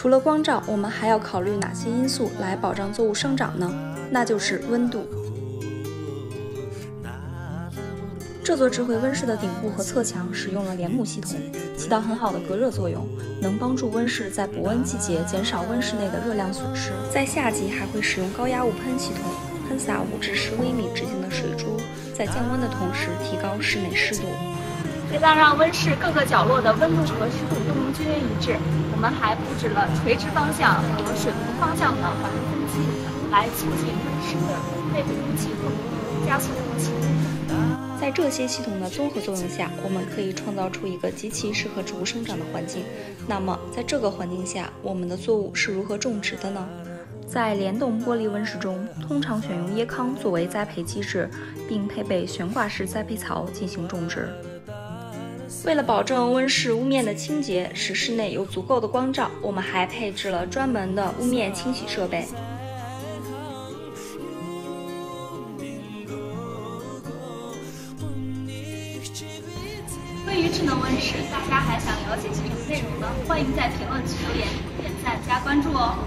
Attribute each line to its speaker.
Speaker 1: 除了光照，我们还要考虑哪些因素来保障作物生长呢？那就是温度。这座智慧温室的顶部和侧墙使用了帘幕系统，起到很好的隔热作用，能帮助温室在补温季节减少温室内的热量损失。在夏季还会使用高压雾喷系统，喷洒五至十微米直径的水珠，在降温的同时提高室内湿度。
Speaker 2: 为了让温室各个角落的温度和湿度都能均匀一致，我们还布置了垂直方向和水平方向的环风机，来促进温室的内部空气通风，加速空气。
Speaker 1: 在这些系统的综合作用下，我们可以创造出一个极其适合植物生长的环境。那么，在这个环境下，我们的作物是如何种植的呢？在联动玻璃温室中，通常选用椰糠作为栽培基质，并配备悬挂式栽培槽进行种植。为了保证温室屋面的清洁，使室内有足够的光照，我们还配置了专门的屋面清洗设备。
Speaker 2: 关于智能温室，大家还想了解些什么内容呢？欢迎在评论区留言、点赞、加关注哦！